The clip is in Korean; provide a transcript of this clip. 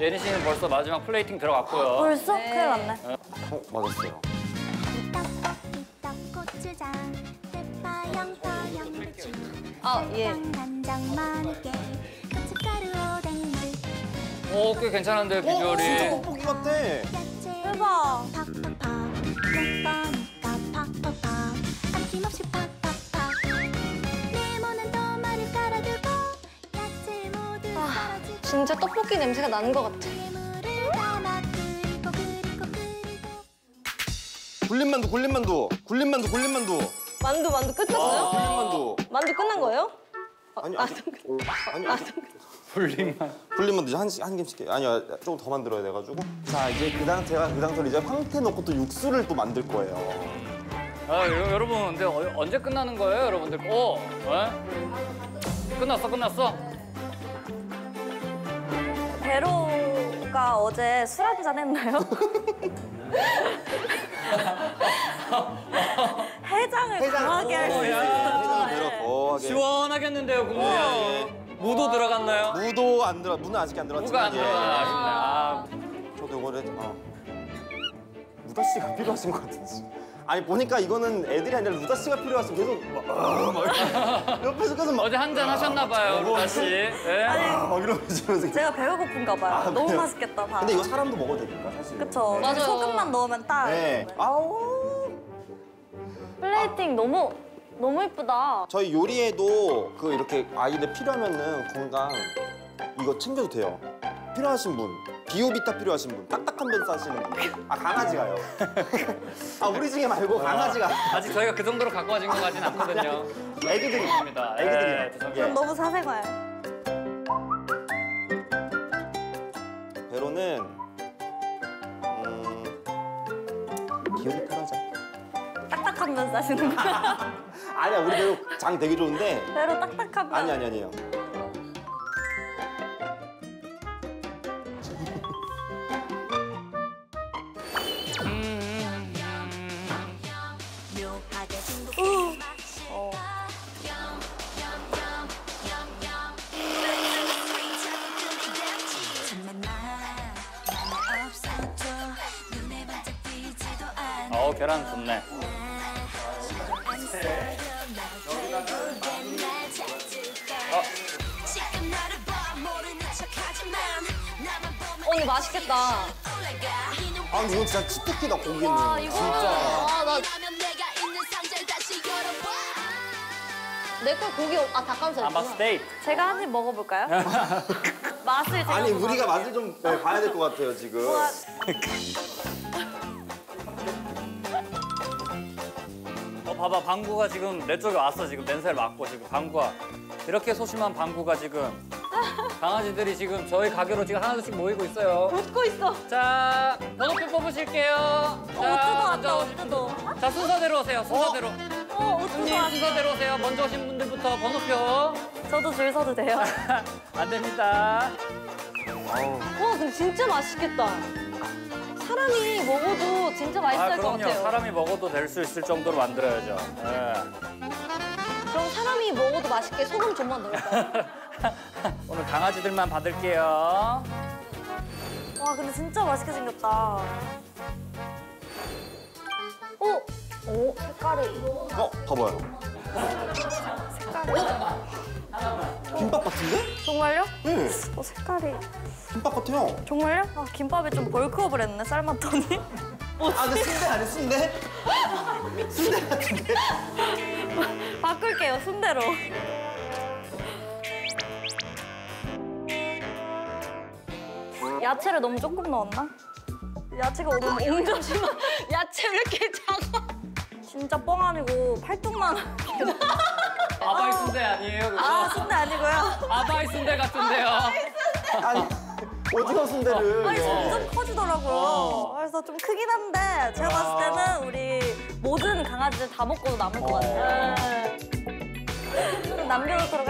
예린 씨는 벌써 마지막 플레이팅 들어갔고요. 벌써? 큰일 났네. 어, 맞았어요. 아, 예. 오, 꽤 괜찮은데 어, 진짜 비주얼이. 떡볶이 같아. 대박. 진짜 떡볶이 냄새가 나는 것 같아. 굴림만두, 굴림만두, 굴림만두, 굴림만두. 만두 만두 아, 끝났어요? 굴림만두. 만두 끝난 거예요? 아니, 아, 아직, 아니, 아직. 불림만. 굴림만두 한, 한 개씩. 아니요, 조금 더 만들어야 돼가지고. 자, 이제 그 당, 제가 그 당시로 이제 황태 넣고 또 육수를 또 만들 거예요. 아, 여- 여러분, 근데 어- 언제 끝나는 거예요, 여러분들? 오, 에? 끝났어, 끝났어. 베로가 어제 술 한잔 했나요? 해장을 강하게 할수 오, 있어요. 시원하겠는데요, 국물이. 무도 들어갔나요? 무도 안 들어, 무는 아직 안 무가 들어갔지만. 안 들어가나 아쉽네. 아, 저도 이거를 어. 루다 씨가 필요하신 것 같은데. 아니 보니까 이거는 애들이 아니라 루다 씨가 필요하신 계속 막, 아, 막 옆에서 계속 막, 어제 한 잔 하셨나 봐요, 루다 씨. 예? 아, 막 이러면서. 제가 배가 고픈가 봐요. 아, 너무 그래요? 맛있겠다, 밥. 근데 이거 사람도 먹어도 되니까 사실. 그쵸. 네. 맞아요. 소금만 넣으면 딱. 네. 아우. 플레이팅 너무 너무 이쁘다. 저희 요리에도 그 이렇게 아이들 필요하면은 건강 이거 챙겨도 돼요. 필요하신 분, 비오비타 필요하신 분, 딱딱한 변 싸시는 분. 아 강아지가요. 아 우리 중에 말고 강아지가. 아직 저희가 그 정도로 갖고 와진 것 같진 않거든요. 예, 애기들이. 죄송합니다. 전 너무 사생활. 배로는 음 비오비타 하자. 딱딱한 면 싸시는 거. 아니야 우리 배로 장 되게 좋은데. 배로 딱딱한 면. 아니 아니 아니에요. 어. 띄지도 않아 어우, 계란 좋네. 어, 이거 맛있겠다. 아 이건 진짜 치트키다 고기는. 와, 이거 진짜. 아, 나 이라면 내가 있는 상자를 다시 열어봐 내거 고기 아 닭가슴살. 아마 있구나. 스테이크. 제가 한 입 먹어볼까요? 맛을 제가 아니 한번 우리가. 맛을 좀 네, 봐야 될 것 같아요 지금. 어, 봐봐, 방구가 지금 내 쪽에 왔어, 지금 냄새를 맡고 지금 방구가. 이렇게 소심한 방구가 지금. 강아지들이 지금 저희 가게로 지금 하나둘씩 모이고 있어요. 웃고 있어. 자, 번호표 뽑으실게요. 어, 자, 옷도 먼저 왔다. 분들. 자, 순서대로 오세요, 순서대로. 어, 옷도 손님 왔어. 순서대로 오세요. 먼저 오신 분들부터 번호표. 저도 줄 서도 돼요? 안 됩니다. 와, 근데 진짜 맛있겠다. 사람이 먹어도 진짜 맛있을 아, 것 그럼요. 같아요. 사람이 먹어도 될 수 있을 정도로 만들어야죠. 예. 사람이 먹어도 맛있게 소금 좀만 넣을까요? 오늘 강아지들만 받을게요. 와, 근데 진짜 맛있게 생겼다. 오, 오, 색깔이. 어 봐봐요. 색깔이. 김밥 같은데? 정말요? 네. 어, 색깔이. 김밥 같아요. 정말요? 아, 김밥이 좀 벌크업을 했네, 삶았더니. 아 근데 순대 아니 순대? 순대 같은데? 바꿀게요, 순대로. 야채를 너무 조금 넣었나? 야채가 오늘 옹젓이만 야채 왜 이렇게 작아? 진짜 뻥 아니고 팔뚝만 아바이 순대 아니에요, 그거? 아 순대 아니고요 아바이 순대 같은데요. 아니 오징어 순대를. 아니 네. 점점 커지더라고요 어. 그래서 좀 크긴 한데 제가 봤을 때는 우리 모든 강아지들 다 먹고도 남을 것 같아요 좀 남겨놓도록 하겠습니다 예.